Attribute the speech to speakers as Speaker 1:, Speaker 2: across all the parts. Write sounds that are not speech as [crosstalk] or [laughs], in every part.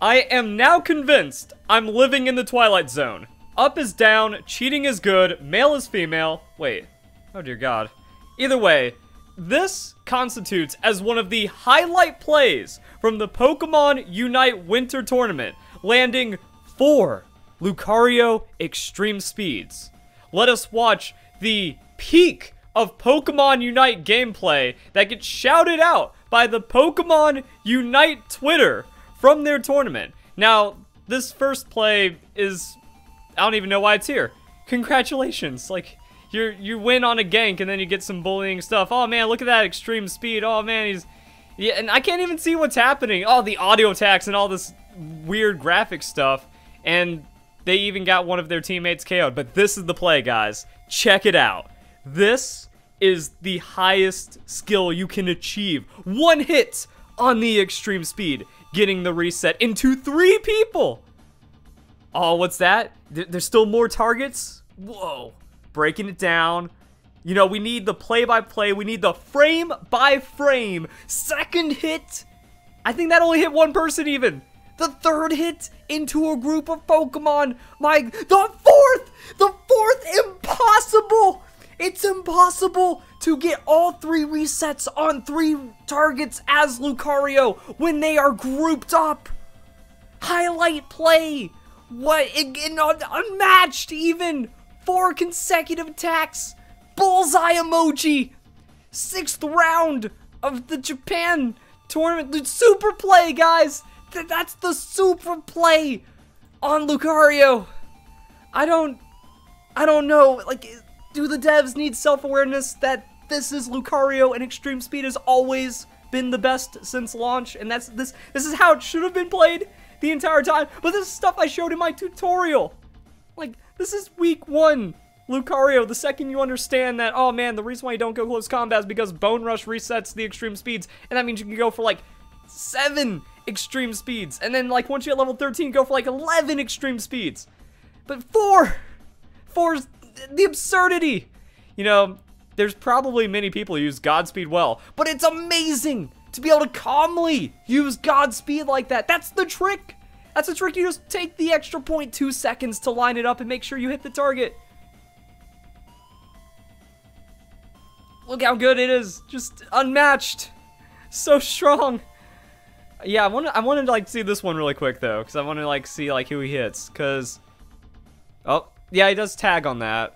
Speaker 1: I am now convinced I'm living in the Twilight Zone. Up is down, cheating is good, male is female. Wait. Oh dear god. Either way, this constitutes as one of the highlight plays from the Pokemon Unite Winter Tournament, landing four Lucario Extreme Speeds. Let us watch the peak of Pokemon Unite gameplay that gets shouted out by the Pokemon Unite Twitter from their tournament. Now, this first play is I don't even know why it's here. Congratulations. Like you you win on a gank and then you get some bullying stuff. Oh man, look at that extreme speed. Oh man, he's yeah, and I can't even see what's happening. Oh, the audio attacks and all this weird graphic stuff. And they even got one of their teammates KO'd. But this is the play, guys. Check it out. This is the highest skill you can achieve. One hit on the extreme speed, getting the reset into three people. Oh, what's that? There's still more targets? Whoa. Breaking it down. You know, we need the play-by-play. -play. We need the frame-by-frame. -frame. Second hit. I think that only hit one person even. The third hit into a group of Pokemon. My, the fourth, the fourth impossible. It's impossible to get all three resets on three targets as Lucario when they are grouped up. Highlight play. What? It, unmatched even. Four consecutive attacks. Bullseye emoji. Sixth round of the Japan tournament. Super play, guys. Th that's the super play on Lucario. I don't, I don't know. Like, do the devs need self-awareness that this is Lucario and Extreme Speed has always been the best since launch, and that's this. This is how it should have been played the entire time. But this is stuff I showed in my tutorial. Like, this is week one. Lucario, the second you understand that, oh man, the reason why you don't go close combat is because Bone Rush resets the extreme speeds, and that means you can go for like seven extreme speeds, and then like once you hit level 13, go for like 11 extreme speeds. But four, four is the absurdity. You know, there's probably many people who use Godspeed well, but it's amazing to be able to calmly use Godspeed like that. That's the trick. That's the trick. You just take the extra 0.2 seconds to line it up and make sure you hit the target. Look how good it is. Just unmatched. So strong. Yeah, I want to I wanted to like see this one really quick though, because I want to like see like who he hits, because oh yeah, he does tag on that.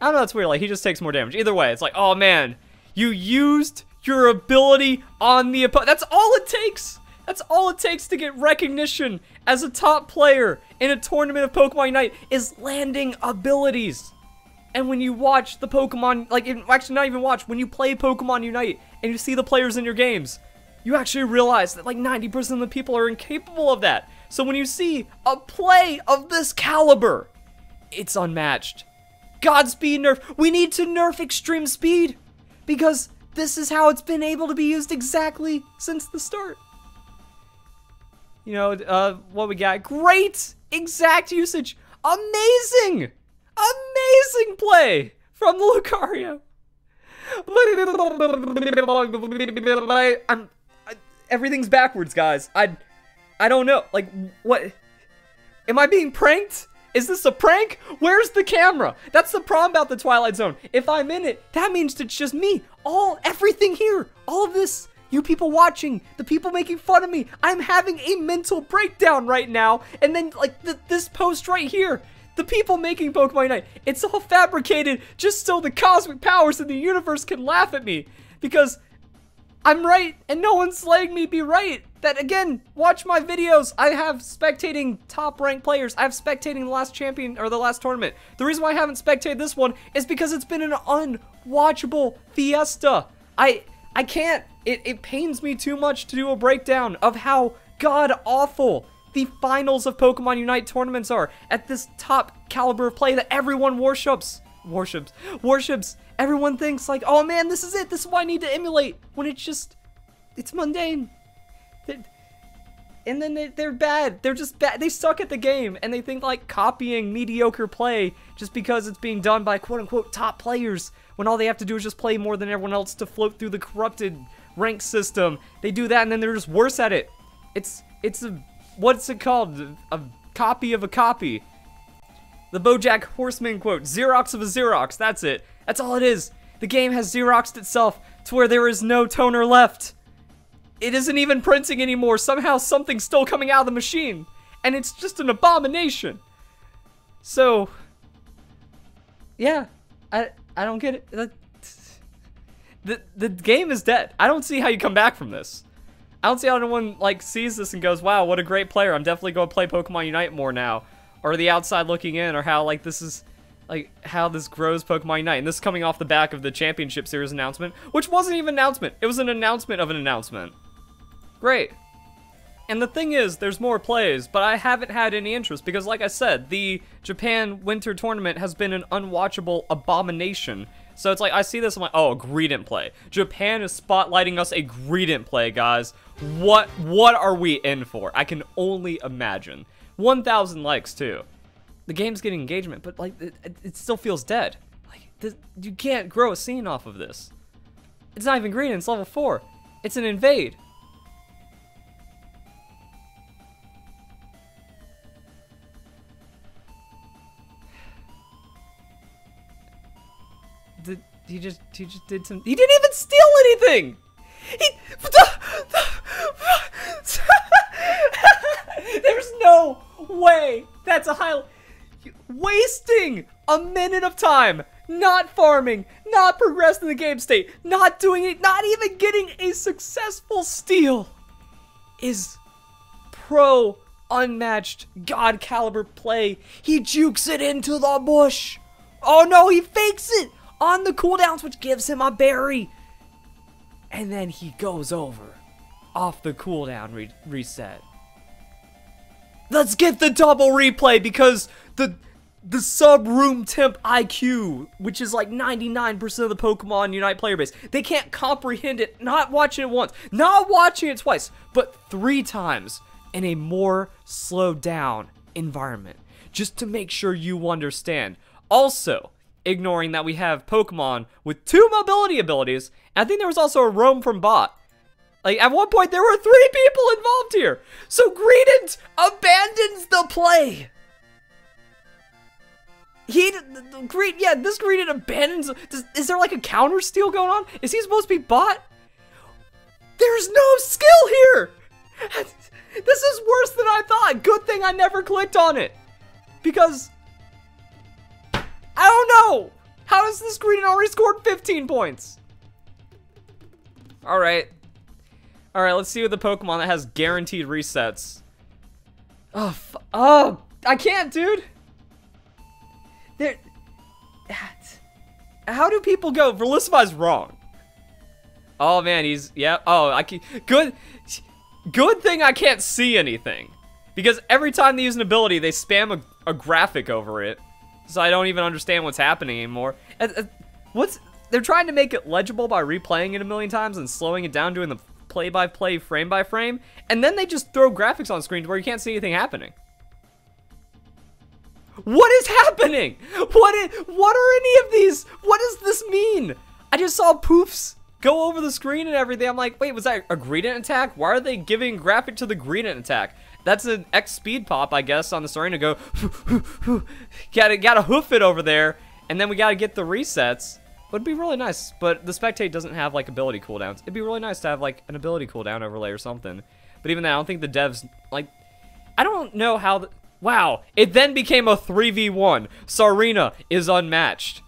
Speaker 1: I don't know, that's weird. Like he just takes more damage. Either way, it's like oh man, you used your ability on the opponent. That's all it takes. That's all it takes to get recognition as a top player in a tournament of Pokemon Unite is landing abilities. And when you watch the Pokemon, like, actually not even watch, when you play Pokemon Unite and you see the players in your games, you actually realize that like 90% of the people are incapable of that. So when you see a play of this caliber, it's unmatched. Godspeed nerf. We need to nerf extreme speed because this is how it's been able to be used exactly since the start. You know, uh, what we got? Great exact usage. Amazing! Amazing play from Lucario. [laughs] I'm, I, everything's backwards, guys. I, I don't know. Like, what? Am I being pranked? Is this a prank? Where's the camera? That's the problem about the Twilight Zone. If I'm in it, that means it's just me. All, everything here, all of this, you people watching, the people making fun of me. I'm having a mental breakdown right now. And then, like, th this post right here, the people making Pokemon Unite, it's all fabricated just so the cosmic powers in the universe can laugh at me. Because I'm right, and no one's letting me be right that again, watch my videos. I have spectating top ranked players. I have spectating the last champion or the last tournament. The reason why I haven't spectated this one is because it's been an unwatchable fiesta. I I can't. It, it pains me too much to do a breakdown of how god awful the finals of Pokemon Unite tournaments are at this top caliber of play that everyone worships. Worships. Worships. Everyone thinks like, oh man, this is it. This is what I need to emulate. When it's just, it's mundane. And then they, they're bad. They're just bad. They suck at the game, and they think like copying mediocre play just because it's being done by quote unquote top players when all they have to do is just play more than everyone else to float through the corrupted rank system. They do that, and then they're just worse at it. It's it's a what's it called? A copy of a copy. The BoJack Horseman quote: "Xerox of a Xerox." That's it. That's all it is. The game has Xeroxed itself to where there is no toner left. It isn't even printing anymore. Somehow something's still coming out of the machine, and it's just an abomination. So, yeah, I I don't get it. The the game is dead. I don't see how you come back from this. I don't see how anyone like sees this and goes, "Wow, what a great player! I'm definitely going to play Pokemon Unite more now," or the outside looking in, or how like this is like how this grows Pokemon Unite. And this is coming off the back of the Championship Series announcement, which wasn't even an announcement. It was an announcement of an announcement. Great. And the thing is, there's more plays, but I haven't had any interest because, like I said, the Japan Winter Tournament has been an unwatchable abomination. So it's like, I see this, I'm like, oh, Greedent play. Japan is spotlighting us a Greedent play, guys. What, what are we in for? I can only imagine. 1,000 likes, too. The game's getting engagement, but, like, it, it still feels dead. Like, this, you can't grow a scene off of this. It's not even green. it's level 4. It's an invade. [sighs] he just he just did some he didn't even steal anything he there's no way that's a high wasting a minute of time not farming not progressing the game state not doing it not even getting a successful steal is pro unmatched god caliber play he jukes it into the bush oh no he fakes it on the cooldowns, which gives him a berry. And then he goes over off the cooldown re reset. Let's get the double replay because the the sub room temp IQ, which is like 99% of the Pokemon Unite player base, they can't comprehend it, not watching it once, not watching it twice, but three times in a more slowed down environment, just to make sure you understand. Also, ignoring that we have Pokemon with two mobility abilities. I think there was also a roam from bot. Like, at one point, there were three people involved here. So Greedent abandons the play. He, Greed, yeah, this Greedent abandons, does, is there like a counter steal going on? Is he supposed to be bot? There's no skill here. [laughs] This is worse than I thought. Good thing I never clicked on it. Because I don't know! How does this green already scored 15 points? Alright. Alright, let's see what the Pokemon that has guaranteed resets. Oh, oh, I can't, dude! There... How do people go? Verlisify's wrong. Oh man, he's, yeah, oh, I can, good, good thing I can't see anything. Because every time they use an ability, they spam a, a graphic over it so I don't even understand what's happening anymore. What's they're trying to make it legible by replaying it a million times and slowing it down, doing the play-by-play, frame-by-frame, and then they just throw graphics on screen where you can't see anything happening. What is happening? What is, what are any of these? What does this mean? I just saw poofs go over the screen and everything. I'm like, wait, was that a Greedent attack? Why are they giving graphic to the Greedent attack? That's an X speed pop, I guess, on the to go. [laughs] gotta gotta hoof it over there, and then we gotta get the resets. It'd be really nice. But the spectate doesn't have like ability cooldowns. It'd be really nice to have like an ability cooldown overlay or something. But even then, I don't think the devs like. I don't know how. The, wow! It then became a 3v1. Tsareena is unmatched.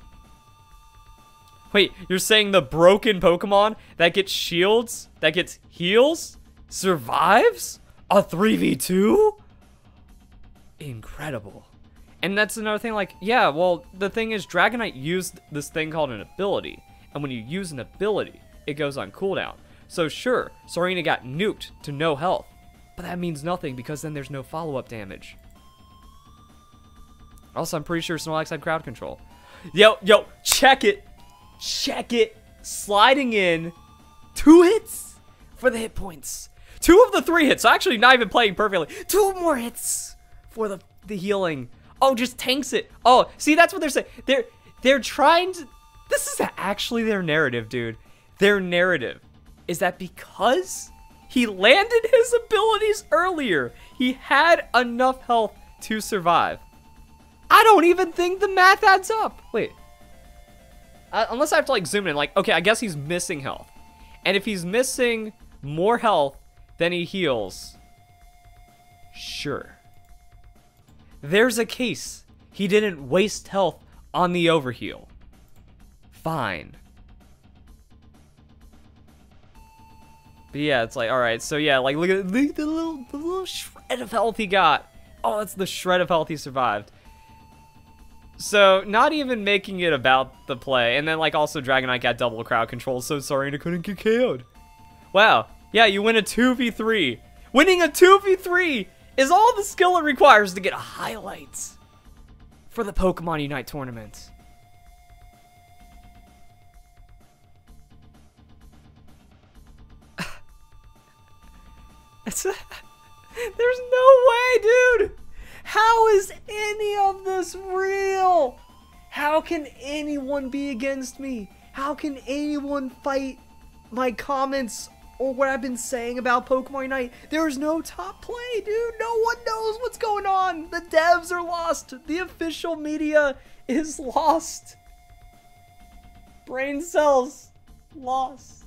Speaker 1: Wait, you're saying the broken Pokemon that gets shields, that gets heals, survives? A 3v2? Incredible. And that's another thing, like, yeah, well, the thing is, Dragonite used this thing called an ability. And when you use an ability, it goes on cooldown. So sure, Tsareena got nuked to no health. But that means nothing because then there's no follow-up damage. Also, I'm pretty sure Snorlax had crowd control. Yo, yo, check it. Check it. Sliding in. Two hits for the hit points. Two of the three hits, actually not even playing perfectly. Two more hits for the, the healing. Oh, just tanks it. Oh, see, that's what they're saying. They're, they're trying to... This is actually their narrative, dude. Their narrative is that because He landed his abilities earlier. He had enough health to survive. I don't even think the math adds up. Wait. Uh, unless I have to like zoom in, like, okay, I guess he's missing health. And if he's missing more health than he heals, sure. There's a case. He didn't waste health on the overheal. Fine. But yeah, it's like, alright, so yeah, like, look at the, the, little, the little shred of health he got. Oh, that's the shred of health he survived. So, not even making it about the play, and then, like, also Dragonite got double crowd control, so Tsareena couldn't get KO'd. Wow. Yeah, you win a 2v3. Winning a 2v3 is all the skill it requires to get highlights for the Pokemon Unite tournament. [laughs] There's no way, dude! How is any of this real? How can anyone be against me? How can anyone fight my comments or what I've been saying about Pokemon Unite? There is no top play, dude. No one knows what's going on. The devs are lost. The official media is lost. Brain cells lost.